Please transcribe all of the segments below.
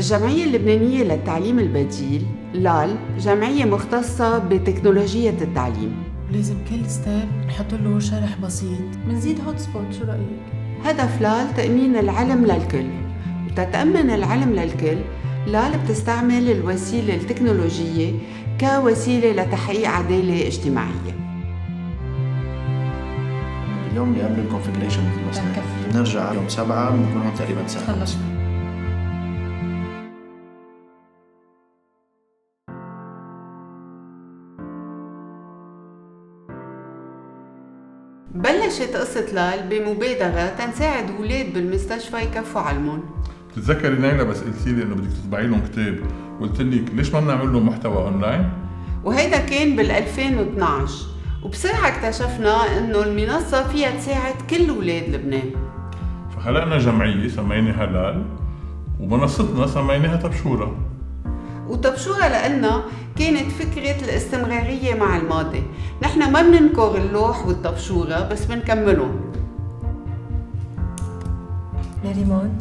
الجمعية اللبنانية للتعليم البديل لال جمعية مختصة بتكنولوجيا التعليم. لازم كل step نحط له شرح بسيط. منزيد hotspot شو رأيك؟ هدف لال تأمين العلم للكل. وتتأمن العلم للكل لال بتستعمل الوسيلة التكنولوجية كوسيلة لتحقيق عدالة اجتماعية. اليوم بنعمل ال configuration مثل ما بنرجع على سبعة بنكون هون تقريبا ساعة. بلشت قصة لال بمبادرة تنساعد أولاد بالمستشفى يكفوا علمهم. بتتذكري نايلة بس قلتي لي إنه بدك تطبعي لهم كتاب. قلت لك ليش ما بنعمل لهم محتوى أونلاين؟ وهيدا كان بال 2012 وبسرعة اكتشفنا إنه المنصة فيها تساعد كل أولاد لبنان. فخلقنا جمعية سميناها لال ومنصتنا سميناها تبشورة وتبشورة لنا كانت فكرة الاستمرارية مع الماضي. نحن ما بننكر اللوح والطبشورة بس بنكملهم. نريمان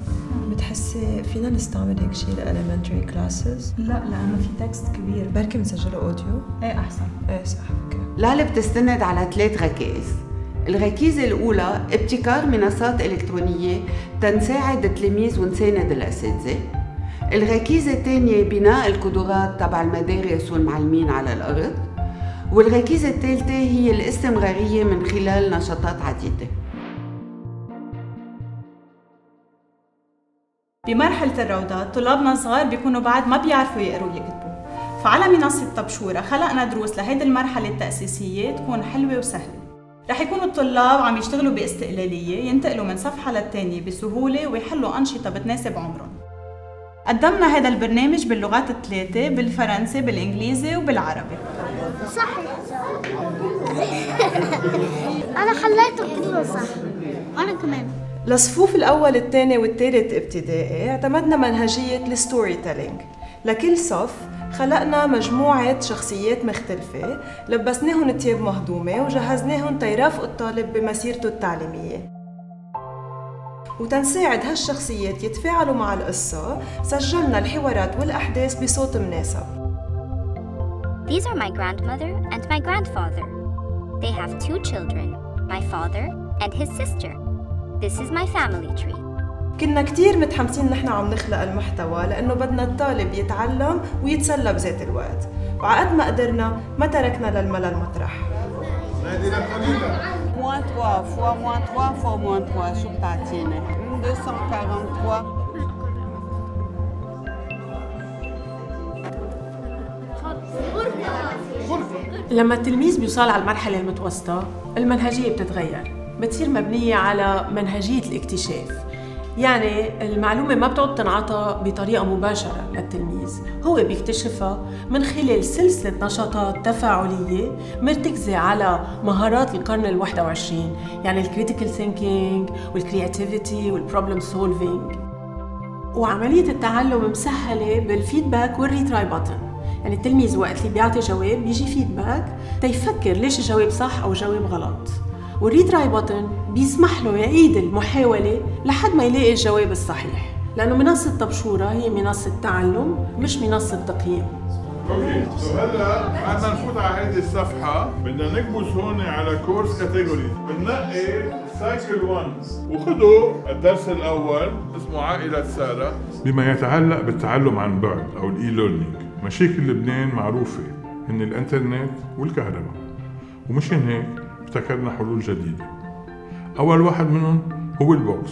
بتحسي فينا نستعمل هيك شيء ل elementary classes؟ لا لأنه في text كبير. بركي بنسجله audio؟ إيه أحسن. إيه صح أوكي. لالة بتستند على ثلاث ركائز الركيزة الأولى ابتكار منصات إلكترونية تنساعد التلاميذ ونساند الأساتذة. الركيزة الثانية بناء القدرات تبع المدارس والمعلمين على الأرض والركيزة الثالثة هي الاستمرارية من خلال نشاطات عديدة. بمرحلة الروضات طلابنا الصغار بيكونوا بعد ما بيعرفوا يقروا ويكتبوا. فعلى منصة طبشورة خلقنا دروس لهيدي المرحلة التأسيسية تكون حلوة وسهلة. رح يكونوا الطلاب عم يشتغلوا باستقلالية ينتقلوا من صفحة للتانية بسهولة ويحلوا أنشطة بتناسب عمرهم. قدمنا هذا البرنامج باللغات الثلاثة بالفرنسي بالإنجليزي وبالعربي. صحيح. أنا حليته كله صح وأنا كمان. لصفوف الأول الثاني والثالث ابتدائي اعتمدنا منهجية ال storytelling. لكل صف خلقنا مجموعة شخصيات مختلفة لبسناهم تياب مهضومة وجهزناهم تيرافقوا الطالب بمسيرته التعليمية. وتنساعد هالشخصيات يتفاعلوا مع القصة سجلنا الحوارات والأحداث بصوت مناسب These are my grandmother and my grandfather. They have two children, my father and his sister. This is my family tree. كنا كتير متحمسين نحن عم نخلق المحتوى لأنه بدنا الطالب يتعلم ويتسلى بذات الوقت وعقد ما قدرنا ما تركنا للملل مطرح moins 3 fois moins 3 fois moins 3 شو بتعطيني 243 لما التلميذ بيوصل على المرحلة المتوسطة المنهجية بتتغير. بتصير مبنية على منهجية الاكتشاف. يعني المعلومة ما بتعود تنعطى بطريقة مباشرة للتلميذ. هو بيكتشفها من خلال سلسلة نشاطات تفاعلية مرتكزة على مهارات القرن الواحد وعشرين يعني ال critical thinking وال creativity وال problem solving وعملية التعلم مسهلة بال feedback وال retry button يعني التلميذ وقت اللي بيعطي جواب بيجي feedback تيفكر ليش الجواب صح أو جواب غلط. وال retry button بيسمح له يعيد المحاولة لحد ما يلاقي الجواب الصحيح. لأنه منصة طبشورة هي منصة تعلم مش منصة تقييم. أوكي. هلا بدنا نفوت على هيدي الصفحة. بدنا نكبس هون على course category بننقي cycle 1 وخذوا الدرس الأول اسمه عائلة سارة. بما يتعلق بالتعلم عن بعد أو ال e-learning مشاكل لبنان معروفة. هن الإنترنت والكهرباء. ومشان هيك ابتكرنا حلول جديدة. أول واحد منهم هو ال box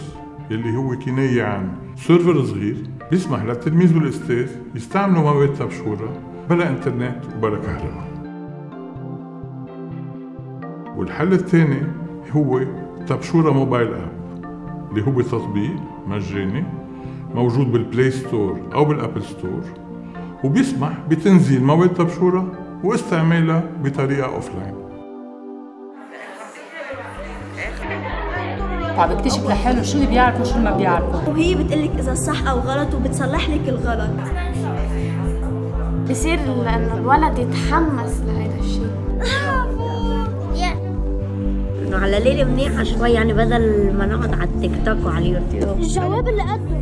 يلي هو كناية عن server صغير بيسمح للتلميذ والأستاذ يستعملوا مواد طبشورة بلا إنترنت وبلا كهرباء. والحل الثاني هو طبشورة mobile app اللي هو تطبيق مجاني موجود بال Play Store أو بال Apple Store وبيسمح بتنزيل مواد طبشورة واستعمالها بطريقة offline عم بيكتشف لحاله شو اللي بيعرفه وشو اللي ما بيعرفه؟ وهي بتقلك إذا صح أو غلط وبتصلح لك الغلط. بصير انه الولد يتحمس لهذا الشيء. إنه على ليله منيحة شوي يعني بدل ما نقعد على التيك توك وعلى اليوتيوب. الجواب اللي قدم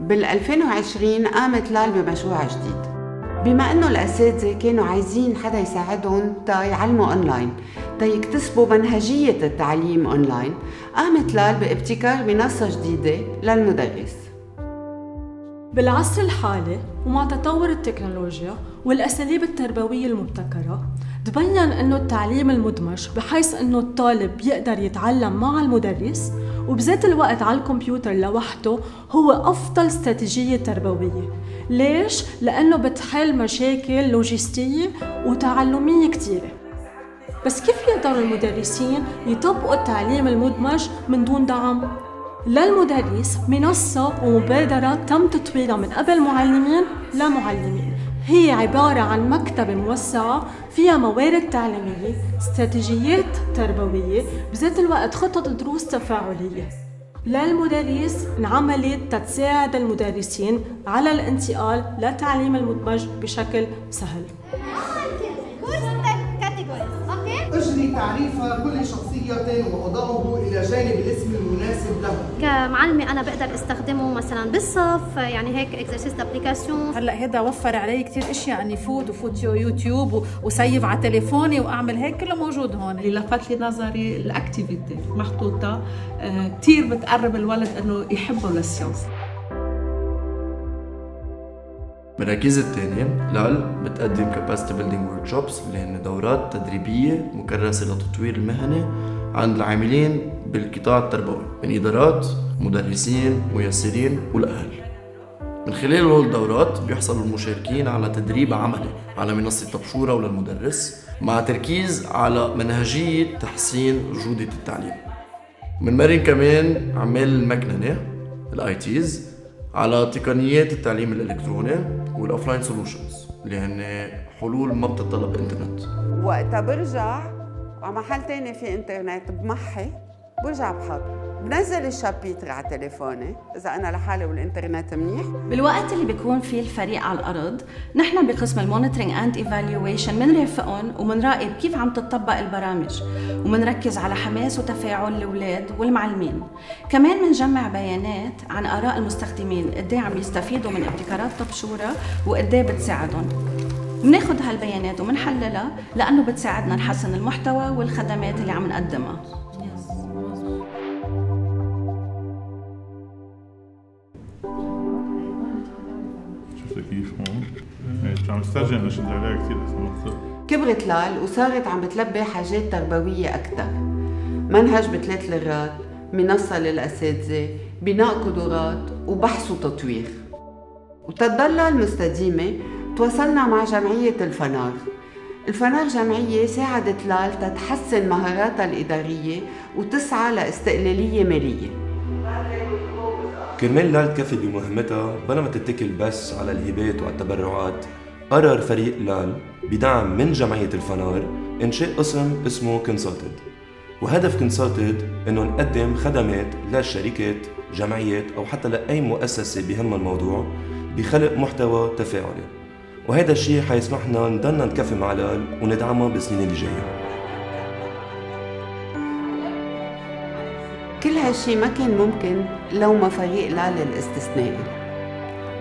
بال 2020 قامت لال بمشروع جديد. بما أنه الأساتذة كانوا عايزين حدا يساعدهم تا يعلموا اونلاين تا يكتسبوا منهجية التعليم اونلاين قامت لال بابتكار منصة جديدة للمدرس. بالعصر الحالي ومع تطور التكنولوجيا والأساليب التربوية المبتكرة تبين أنه التعليم المدمج بحيث أنه الطالب يقدر يتعلم مع المدرس وبذات الوقت على الكمبيوتر لوحده هو أفضل استراتيجية تربوية. ليش؟ لأنه بتحل مشاكل لوجستية وتعلمية كثيره بس كيف يقدروا المدرسين يطبقوا التعليم المدمج من دون دعم؟ للمدرس منصة ومبادرة تم تطويرها من قبل معلمين لمعلمين. هي عبارة عن مكتبة موسعة فيها موارد تعليمية استراتيجيات تربوية بذات الوقت خطط دروس تفاعلية. للمدرس انعملت تتساعد المدرسين على الانتقال للتعليم المدمج بشكل سهل. أجري تعريف كل شخصية وأضعه إلى جانب الاسم المناسب. له. كمعلمة أنا بقدر أستخدمه مثلا بالصف يعني هيك exercice d'application هلأ هذا وفر علي كثير إشياء أني فوت وفوت يوتيوب و save على تليفوني وأعمل هيك كله موجود هون. اللي لفت لي نظري ال activité محطوطة. آه، كثير بتقرب الولد إنه يحبه لل sciences بالركيزة الثانية لال بتقدم capacity building workshops اللي هن دورات تدريبية مكرسة لتطوير المهنة عند العاملين بالقطاع التربوي من إدارات مدرسين ميسرين والأهل. من خلال هول الدورات بيحصل المشاركين على تدريب عملي على منصة طبشورة وللمدرس مع تركيز على منهجية تحسين جودة التعليم. بنمرن كمان عمال المكننة ال ITs على تقنيات التعليم الإلكتروني وال offline solutions اللي هن حلول ما بتتطلب انترنت وقتها برجع على محل تاني في انترنت بمحي برجع بحط بنزل ال chapitre على تليفوني إذا أنا لحالي والإنترنت منيح. بالوقت اللي بيكون فيه الفريق على الأرض نحن بقسم ال monitoring and evaluation بنرافقهم وبنراقب كيف عم تطبق البرامج. وبنركز على حماس وتفاعل الأولاد والمعلمين. كمان بنجمع بيانات عن آراء المستخدمين قد عم يستفيدوا من ابتكارات طبشوره وقد بتساعدهم. بناخد هالبيانات وبنحللها لأنه بتساعدنا نحسن المحتوى والخدمات اللي عم نقدمها. كيف هون؟ عم عليها كثير كبرت لال وصارت عم بتلبي حاجات تربوية أكثر منهج بثلاث لغات منصة للأساتذة بناء قدرات وبحث وتطوير. وتضل المستديمة تواصلنا مع جمعية الفنار. الفنار جمعية ساعدت لال تتحسن مهاراتها الإدارية وتسعى لاستقلالية مالية. كرمال لال تكفي بمهمتها بلا ما تتكل بس على الهبات والتبرعات قرر فريق لال بدعم من جمعية الفنار إنشاء قسم اسمه كونسلتد وهدف كونسلتد إنه نقدم خدمات للشركات جمعيات أو حتى لأي مؤسسة بهمها الموضوع بخلق محتوى تفاعلي. وهذا الشيء حيسمحنا نضلنا نكفي مع لال وندعمها بالسنين اللي جاية كل هالشي ما كان ممكن لو ما فريق لال الاستثنائي.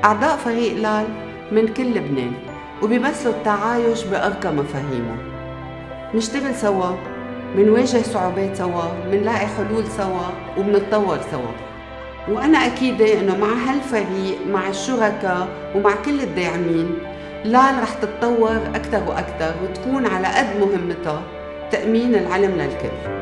أعضاء فريق لال من كل لبنان وبيمثلوا التعايش بأرقى مفاهيمه. نشتغل سوا منواجه صعوبات سوا منلاقي حلول سوا ومنتطور سوا. وأنا أكيدة إنه مع هالفريق مع الشركاء ومع كل الداعمين لال رح تتطور أكثر وأكثر وتكون على قد مهمتها تأمين العلم للكل